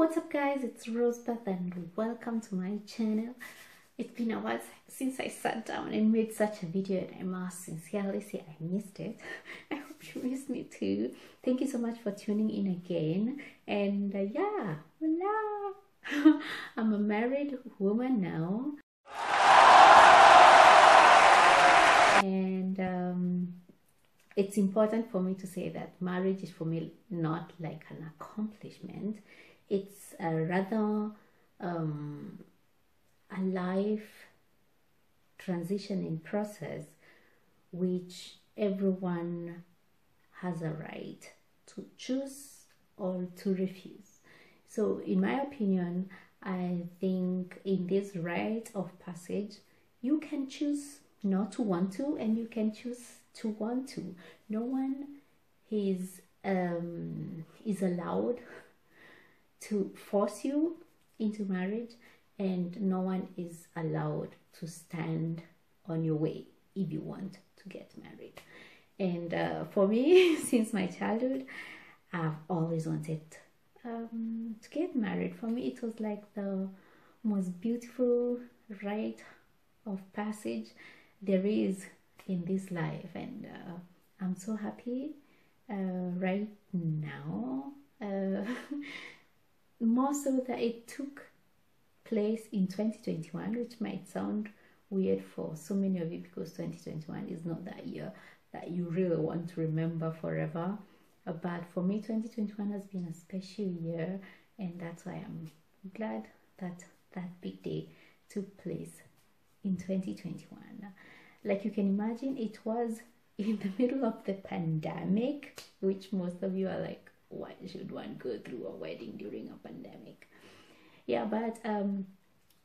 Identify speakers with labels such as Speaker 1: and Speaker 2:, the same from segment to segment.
Speaker 1: what's up guys? It's Rose Beth and welcome to my channel. It's been a while since i sat down and made such a video and i must sincerely say i missed it. I hope you missed me too. Thank you so much for tuning in again. And uh, yeah voila! I'm a married woman now. And um, it's important for me to say that marriage is for me not like an accomplishment it's a rather um, a life transitioning process which everyone has a right to choose or to refuse. So, in my opinion, I think in this rite of passage, you can choose not to want to, and you can choose to want to. No one is um, is allowed to force you into marriage and no one is allowed to stand on your way if you want to get married. And uh, for me since my childhood i've always wanted um, to get married. For me it was like the most beautiful rite of passage there is in this life. And uh, i'm so happy uh, right now uh, more so that it took place in 2021, which might sound weird for so many of you because 2021 is not that year that you really want to remember forever. But for me, 2021 has been a special year, and that's why I'm glad that that big day took place in 2021. Like you can imagine, it was in the middle of the pandemic, which most of you are like, why should one go through a wedding during a pandemic. Yeah but um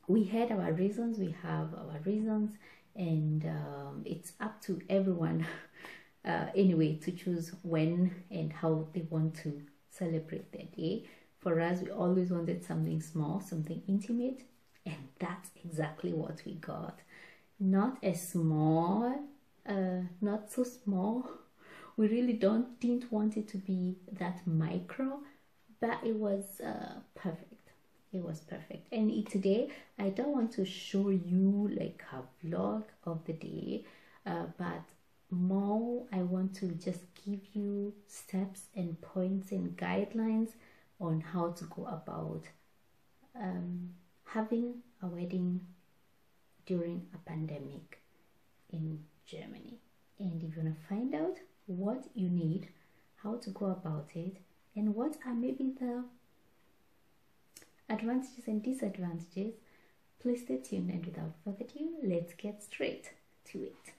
Speaker 1: we had our reasons we have our reasons and um, it's up to everyone uh, anyway to choose when and how they want to celebrate their day. For us we always wanted something small something intimate and that's exactly what we got. Not a small uh, not so small we really don't didn't want it to be that micro but it was uh, perfect. It was perfect. And today i don't want to show you like a vlog of the day uh, but more i want to just give you steps and points and guidelines on how to go about um, having a wedding during a pandemic in germany. And if you want to find out what you need, how to go about it, and what are maybe the advantages and disadvantages, please stay tuned. And without further ado, let's get straight to it.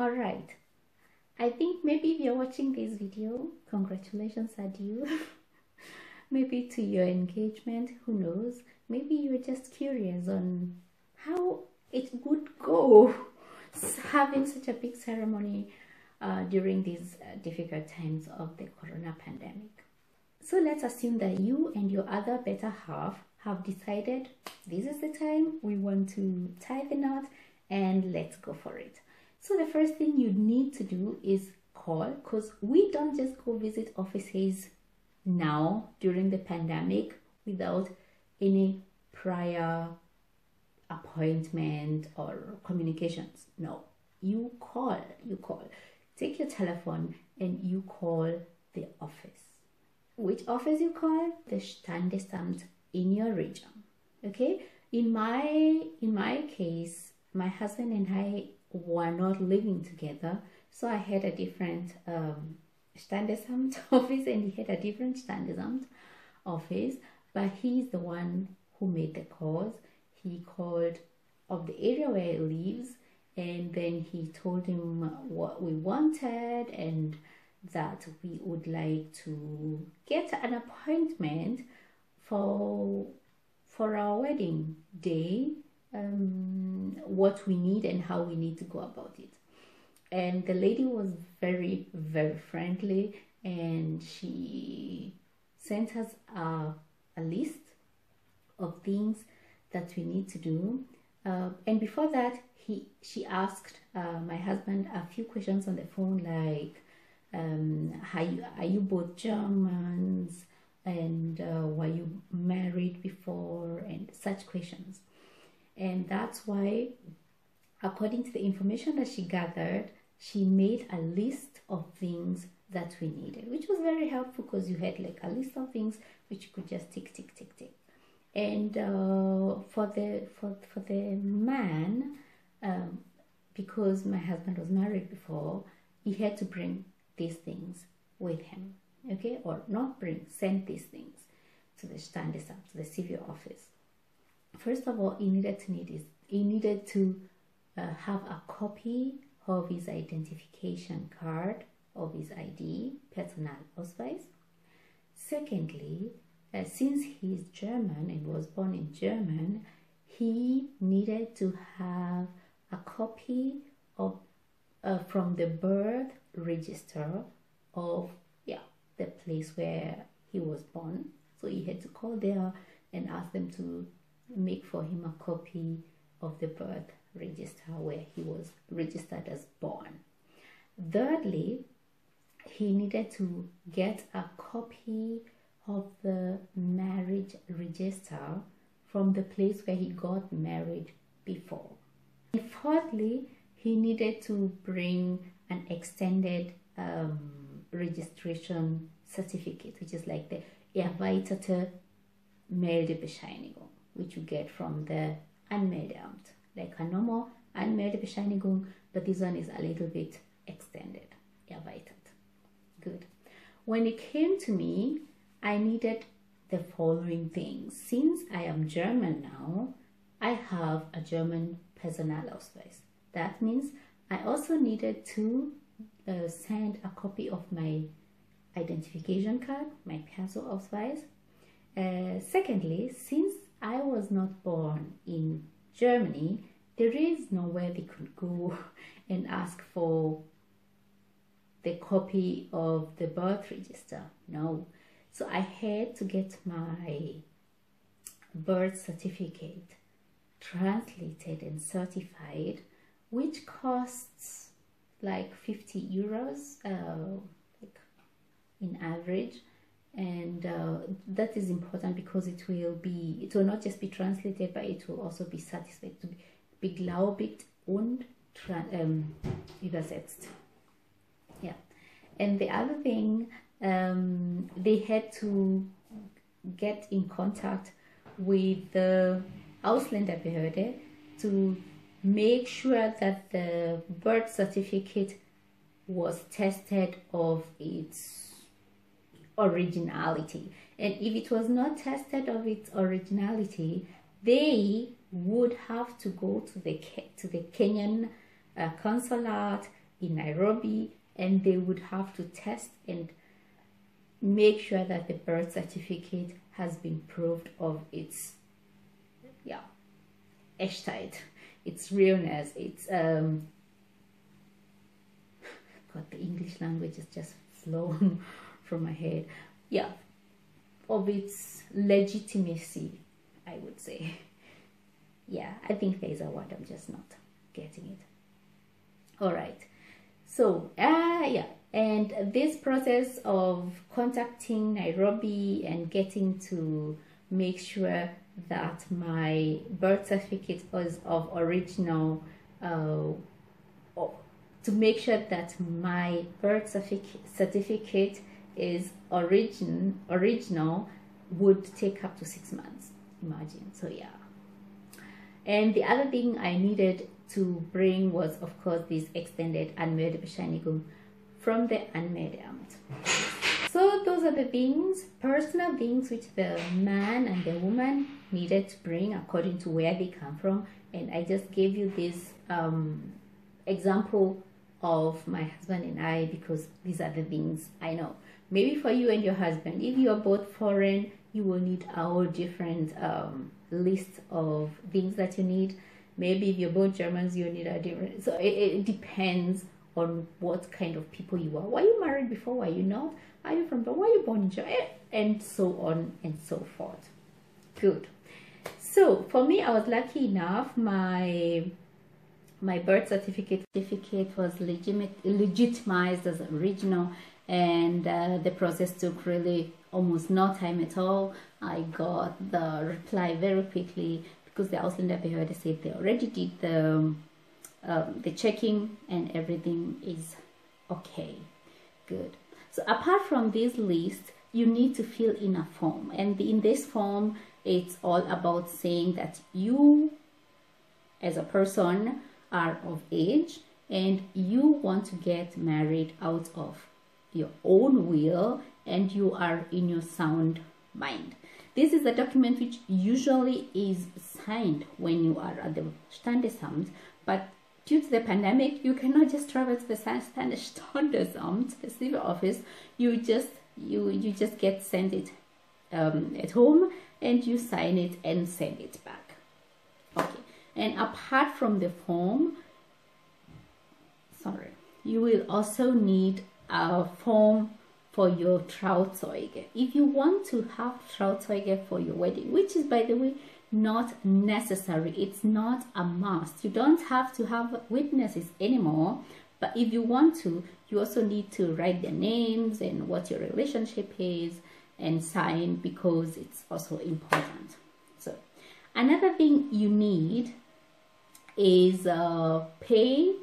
Speaker 1: Alright, I think maybe if you're watching this video, congratulations are due. maybe to your engagement, who knows? Maybe you're just curious on how it would go having such a big ceremony uh, during these uh, difficult times of the corona pandemic. So let's assume that you and your other better half have decided this is the time we want to tie the knot and let's go for it. So the first thing you need to do is call because we don't just go visit offices now during the pandemic without any prior appointment or communications. No, you call, you call. Take your telephone and you call the office. Which office you call? The Standesamt in your region. Okay? In my in my case, my husband and I were not living together, so I had a different um, Standesamt office and he had a different Standesamt office, but he's the one who made the calls. He called of the area where he lives and then he told him what we wanted and that we would like to get an appointment for for our wedding day um, what we need and how we need to go about it and the lady was very very friendly and she sent us a, a list of things that we need to do Uh, and before that, he she asked uh, my husband a few questions on the phone, like, um, are, you, are you both Germans? And uh, were you married before? And such questions. And that's why, according to the information that she gathered, she made a list of things that we needed, which was very helpful because you had like a list of things which you could just tick, tick, tick, tick. And uh, for the for for the man, um, because my husband was married before, he had to bring these things with him, okay, or not bring, send these things to the Standesamt, to the civil office. First of all, he needed to need is he needed to uh, have a copy of his identification card of his ID, Personalausweis. Secondly, uh, since he is German and was born in German, he needed to have a copy of uh, from the birth register of yeah the place where he was born. So he had to call there and ask them to make for him a copy of the birth register where he was registered as born. Thirdly, he needed to get a copy of the marriage register from the place where he got married before. And fourthly, he needed to bring an extended um, registration certificate, which is like the erweiterte Meldebescheinigung, which you get from the Anmeldeamt, like a normal Anmeldebescheinigung, but this one is a little bit extended, erweitert. Good. When it came to me, I needed the following things. Since I am German now, I have a German Personalausweis. That means I also needed to uh, send a copy of my identification card, my Personalausweis. Uh, secondly, since I was not born in Germany, there is nowhere they could go and ask for the copy of the birth register. No. So I had to get my birth certificate translated and certified, which costs like 50 euros, uh, like in average. And uh, that is important because it will be, it will not just be translated, but it will also be satisfied to be beglaubigt und um, übersetzt. Yeah. And the other thing, um, they had to get in contact with the Ausländerbehörde to make sure that the birth certificate was tested of its originality. And if it was not tested of its originality, they would have to go to the to the Kenyan uh, consulate in Nairobi, and they would have to test and make sure that the birth certificate has been proved of its yeah Echtheit, its realness, its um God the English language is just flown from my head. Yeah, of its legitimacy, I would say. Yeah, I think there's a word, I'm just not getting it. All right. So, uh, yeah, and this process of contacting Nairobi and getting to make sure that my birth certificate was of original, uh, to make sure that my birth certificate is origin original would take up to six months. Imagine. So yeah. And the other thing I needed to bring was, of course, this extended Anmeldebescheinigung from the unmade Anmeldeamt. So those are the things, personal things which the man and the woman needed to bring according to where they come from. And I just gave you this um, example of my husband and I because these are the things I know. Maybe for you and your husband, if you are both foreign, you will need our different um, list of things that you need. Maybe if you're both Germans, you need a different. So it, it depends on what kind of people you are. Were you married before? Were you not? Are you from? Were you born in Germany? And so on and so forth. Good. so for me i was lucky enough my my birth certificate certificate was legitimate legitimized as original and uh, the process took really almost no time at all. I got the reply very quickly because the Ausländerbehörde said they already did the um, the checking and everything is okay. Good. So apart from this list you need to fill in a form. And in this form it's all about saying that you as a person are of age and you want to get married out of your own will and you are in your sound mind. This is a document which usually is signed when you are at the Standesamt but due to the pandemic you cannot just travel to the Standesamt the civil office. You just you you just get sent it um, at home and you sign it and send it back. Okay. And apart from the form sorry you will also need a form for your Trauzeuge. If you want to have Trauzeuge for your wedding, which is by the way not necessary, it's not a must. You don't have to have witnesses anymore, but if you want to, you also need to write their names and what your relationship is and sign because it's also important. So another thing you need is uh, pay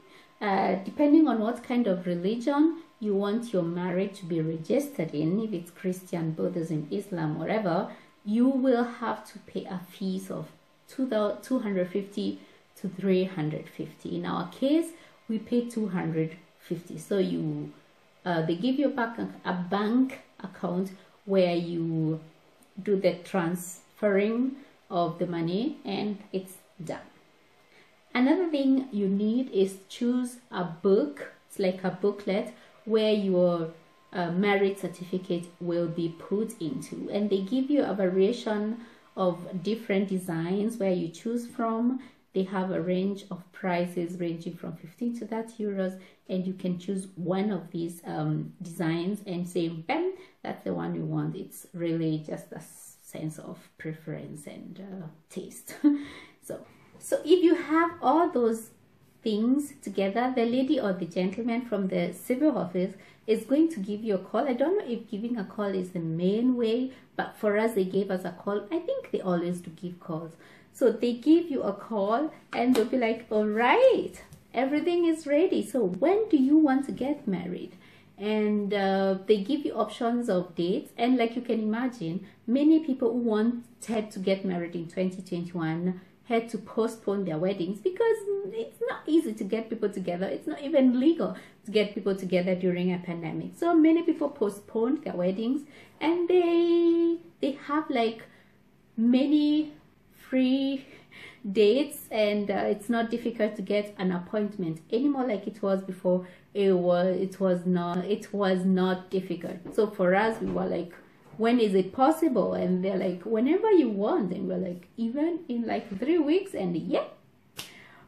Speaker 1: uh, depending on what kind of religion you want your marriage to be registered in if it's Christian Buddhism Islam whatever you will have to pay a fees of 250 to 350 in our case we pay 250 so you uh, they give you a bank, a bank account where you do the transferring of the money and it's done. Another thing you need is choose a book, it's like a booklet where your uh, marriage certificate will be put into. And they give you a variation of different designs where you choose from. They have a range of prices ranging from 15 to 30 euros and you can choose one of these um, designs and say bam that's the one you want. It's really just a sense of preference and uh, taste. So so if you have all those things together the lady or the gentleman from the civil office is going to give you a call i don't know if giving a call is the main way but for us they gave us a call i think they always do give calls so they give you a call and they'll be like, all right, everything is ready. So when do you want to get married? And uh, they give you options of dates. And like you can imagine, many people who wanted to get married in 2021 had to postpone their weddings because it's not easy to get people together. It's not even legal to get people together during a pandemic. So many people postponed their weddings and they they have like many free dates and uh, it's not difficult to get an appointment anymore like it was before it was it was not it was not difficult so for us we were like when is it possible? And they're like whenever you want. And we're like even in like three weeks? And yeah.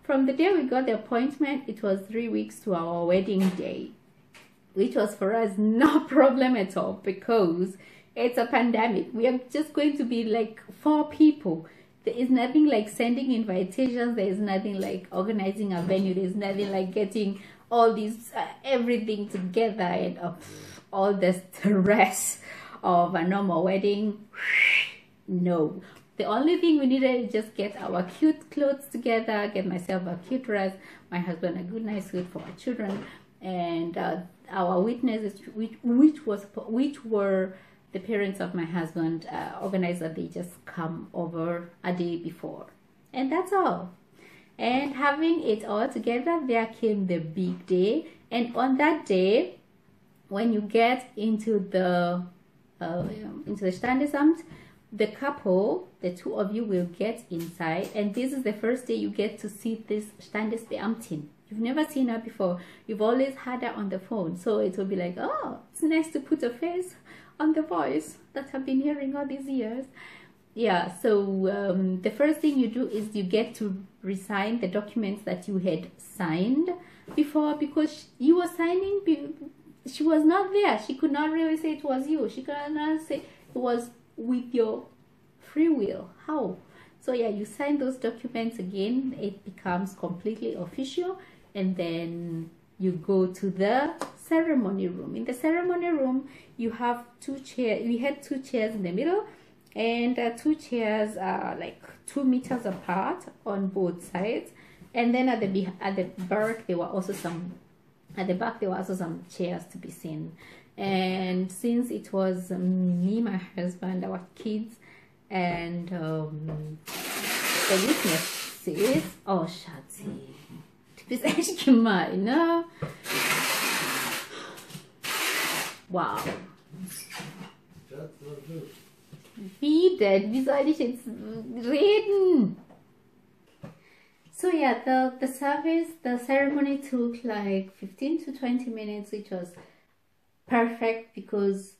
Speaker 1: From the day we got the appointment it was three weeks to our wedding day which was for us no problem at all because it's a pandemic. We are just going to be like four people. There is nothing like sending invitations. There is nothing like organizing a venue. There's nothing like getting all these uh, everything together and uh, all the stress of a normal wedding no the only thing we needed is just get our cute clothes together get myself a cute dress my husband a good nice suit for our children and uh, our witnesses which which was which were the parents of my husband uh, organized that they just come over a day before. And that's all. And having it all together, there came the big day. And on that day, when you get into the uh, into the Standesamt, the couple, the two of you will get inside, and this is the first day you get to see this Standesbeamtin. You've never seen her before. You've always had her on the phone, so it will be like, oh, it's nice to put a face on the voice that I've been hearing all these years. Yeah, so um, the first thing you do is you get to resign the documents that you had signed before because you were signing, she was not there. She could not really say it was you. She could not say it was with your free will. How? so yeah you sign those documents again it becomes completely official and then you go to the ceremony room in the ceremony room you have two chairs we had two chairs in the middle and uh, two chairs are like two meters apart on both sides and then at the at the back there were also some at the back there were also some chairs to be seen. And since it was me my husband our kids and um, the witnesses oh shati aşkım var ne wow. Wie denn wie soll ich jetzt reden so yeah the the service the ceremony took like 15 to 20 minutes which was perfect because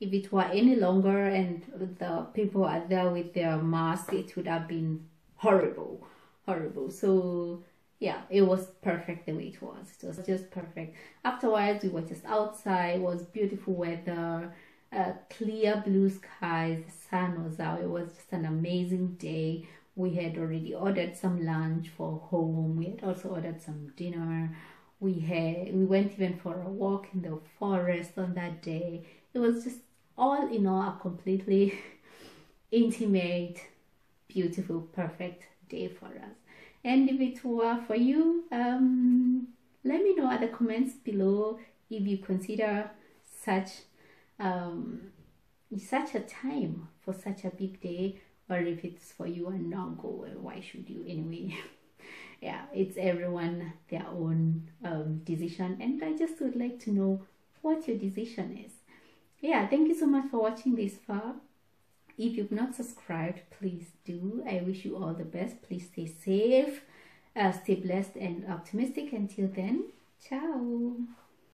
Speaker 1: if it were any longer and the people are there with their mask it would have been horrible horrible. So yeah it was perfect the way it was. It was just perfect. Afterwards we were just outside. It was beautiful weather uh, clear blue skies. The sun was out. It was just an amazing day we had already ordered some lunch for home. We had also ordered some dinner. We had we went even for a walk in the forest on that day. It was just all in all a completely intimate beautiful perfect day for us. And if it were for you um, let me know at the comments below if you consider such um, such a time for such a big day or if it's for you a no-go why should you anyway? Yeah it's everyone their own um, decision. And i just would like to know what your decision is. Yeah thank you so much for watching this far. If you've not subscribed please do. I wish you all the best. Please stay safe uh, stay blessed and optimistic. Until then ciao